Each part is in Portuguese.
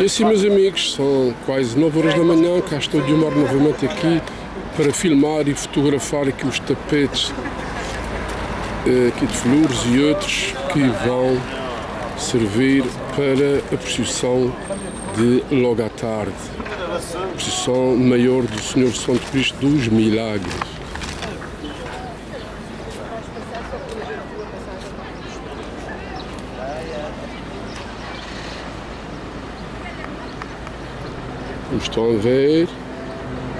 E assim, meus amigos, são quase 9 horas da manhã, cá estou de Omar novamente aqui para filmar e fotografar aqui os tapetes eh, aqui de flores e outros que vão servir para a procissão de logo à tarde. Procissão maior do Senhor Santo Cristo dos Milagres. Como estão a ver,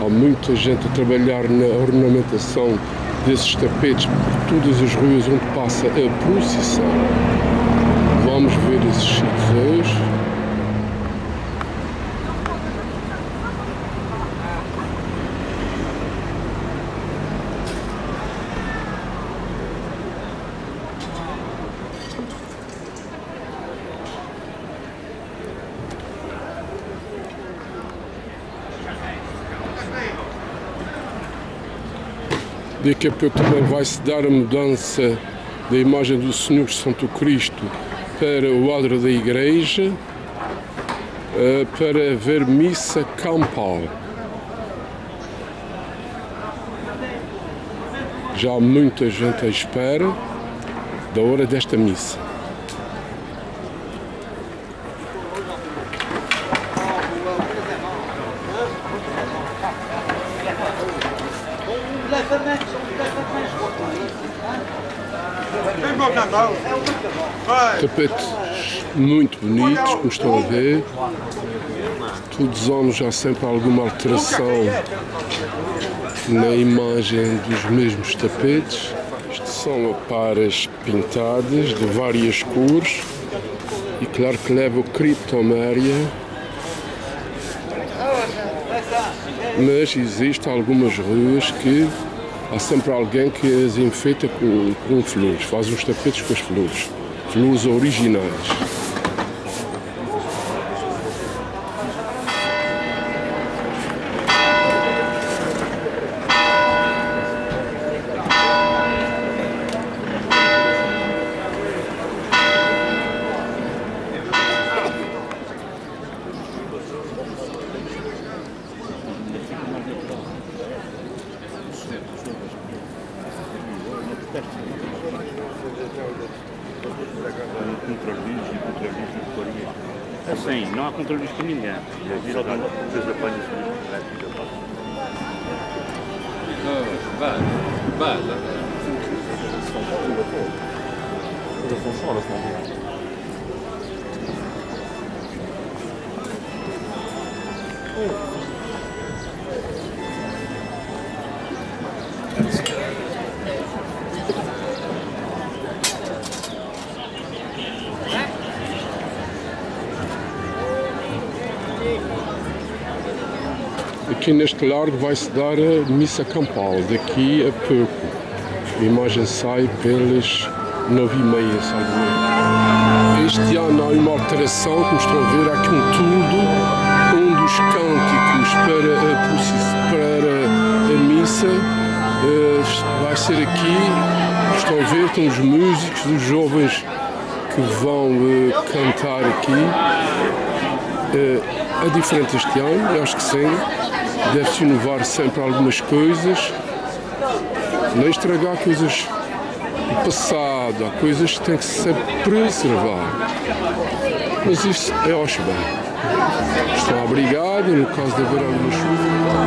há muita gente a trabalhar na ornamentação desses tapetes por todas as ruas onde passa a procissão. Daqui a pouco também vai-se dar a mudança da imagem do Senhor Santo Cristo para o adro da igreja eh, para ver missa campal. Já há muita gente à espera da hora desta missa. Tapetes muito bonitos, como estão a ver. Todos os anos há sempre alguma alteração na imagem dos mesmos tapetes. Isto são aparas pintadas de várias cores e claro que leva o criptoméria. Mas existem algumas ruas que há sempre alguém que as enfeita com, com flores, faz os tapetes com as flores, flores originais. Assim, não há controle de ninguém. Vai, vai. Det som svaras någonting. Aqui neste largo vai-se dar a missa campal, daqui a pouco. A imagem sai pelas nove e meia, salvo. Este ano há uma alteração, como estão a ver, há aqui um tudo, um dos cânticos para a, para a missa eh, vai ser aqui, estão a ver, estão os músicos, os jovens que vão eh, cantar aqui. Eh, é diferente este ano, eu acho que sim. Deve-se inovar sempre algumas coisas, não estragar coisas do passado, há coisas que têm que ser preservar. Mas isso eu acho bem. Estão obrigados, no caso de haver alguma chuva.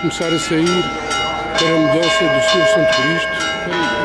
começar a sair para a mudança do Senhor Santo Cristo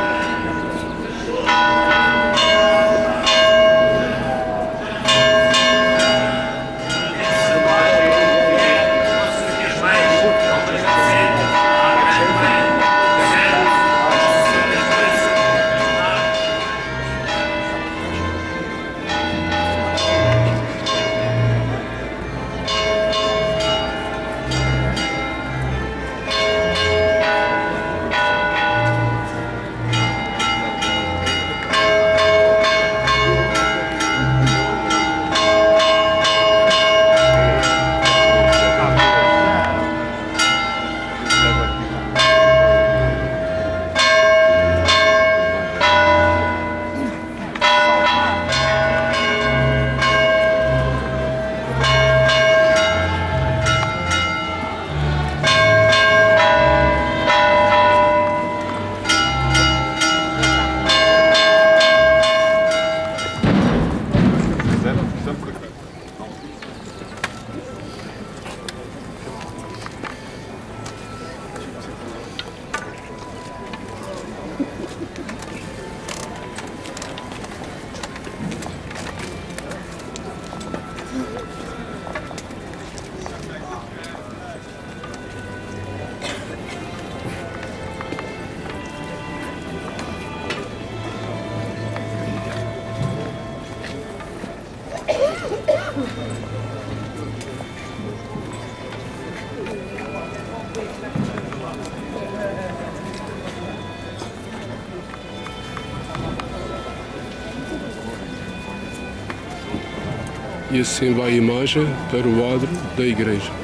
E assim vai a imagem para o adro da igreja.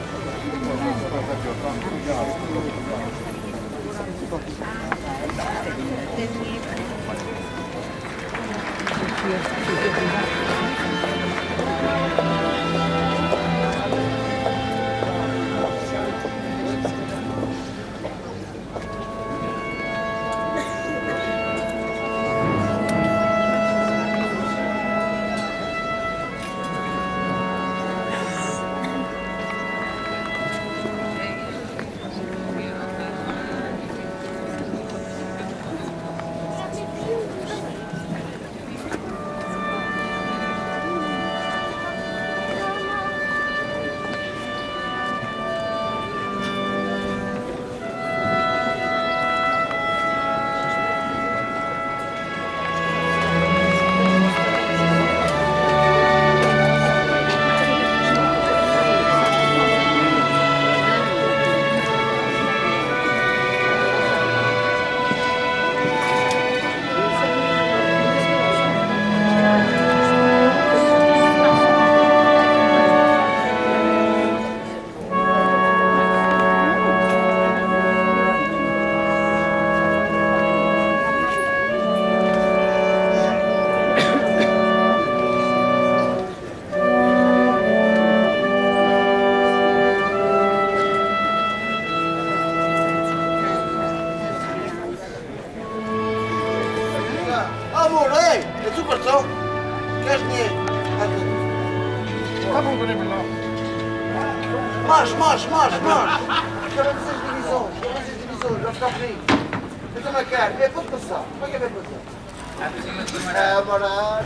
Está bom, Mais, mais, mais, mais. 46 divisões, 46 divisões, vai ficar frio. Eu também quero. É, pode passar. Como é que é passar? É, morar.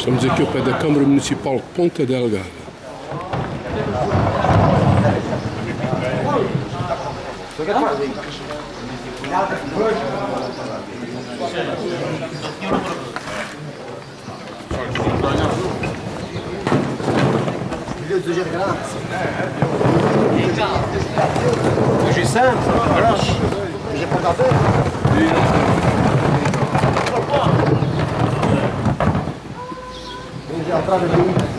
Estamos aqui ao pé da Câmara Municipal de Ponta Delgada. J'ai. J'ai pas. Train de venir.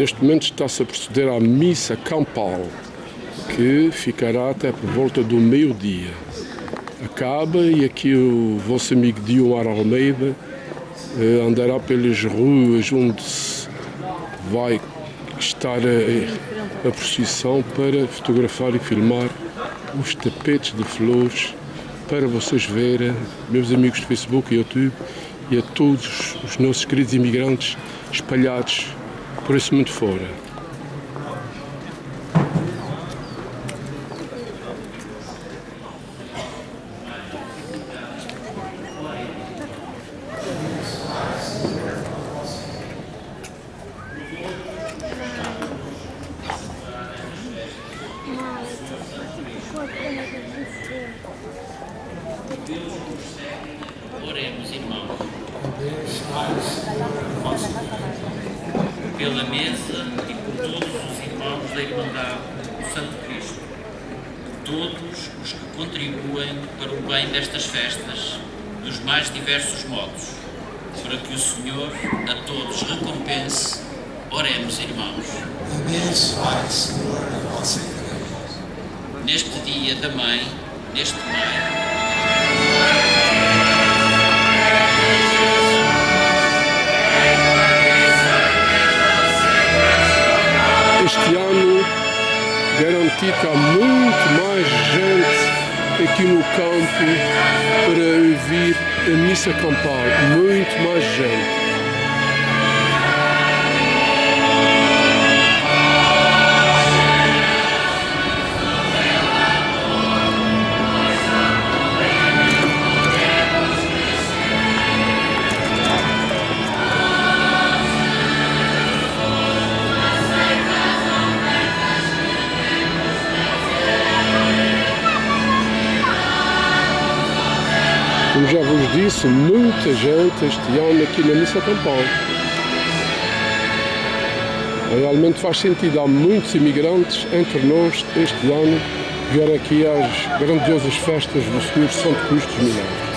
Neste momento está-se a proceder à missa campal, que ficará até por volta do meio-dia. Acaba e aqui o vosso amigo Diomar Almeida eh, andará pelas ruas onde vai estar a, a procissão para fotografar e filmar os tapetes de flores para vocês verem, meus amigos de Facebook e YouTube, e a todos os nossos queridos imigrantes espalhados por esse mundo fora. Oremos, irmãos. Pela mesa e por todos os irmãos da Irmandade do Santo Cristo. Todos os que contribuem para o bem destas festas, dos mais diversos modos. Para que o Senhor a todos recompense. Oremos, irmãos. Abençoai, Senhor, a vossa igreja. Neste dia da Mãe, neste meio, Este ano garanti que há muito mais gente aqui no campo para ouvir a missa campal. Muito mais gente. Disse, muita gente este ano aqui na Missa Campal. Realmente faz sentido, há muitos imigrantes entre nós este ano vieram aqui às grandiosas festas do Senhor Santo Cristo dos Milagres.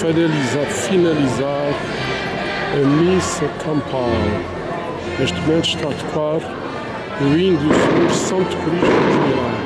Finalizar, finalizar a missa campal. Neste momento está a tocar o hino do Senhor Santo Cristo dos Milagres.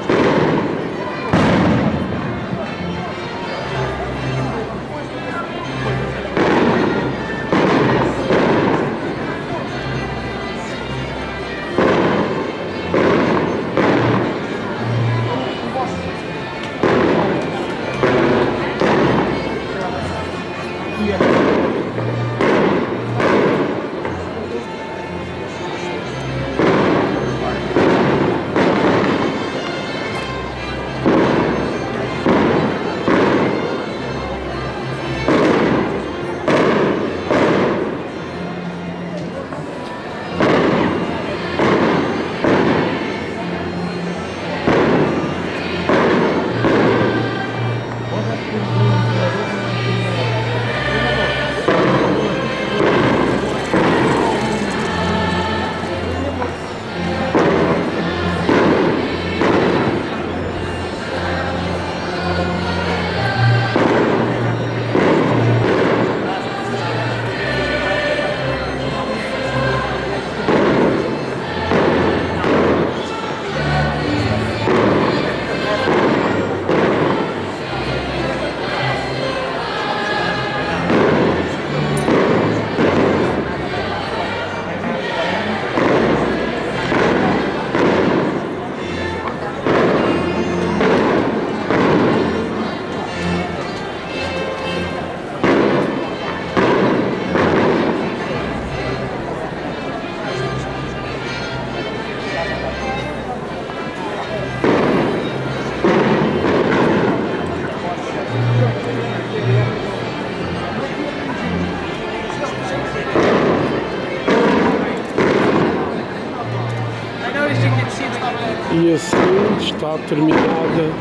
Está terminada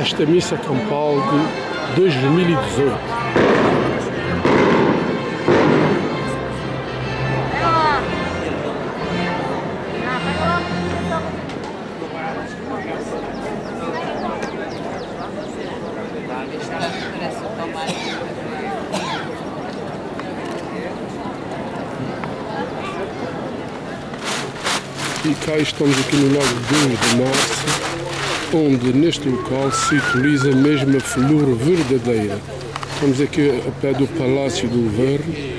esta missa campal de 2018. Estamos aqui no Lago 2 de Março, onde neste local se utiliza mesmo a flor verdadeira. Estamos aqui a pé do Palácio do Governo.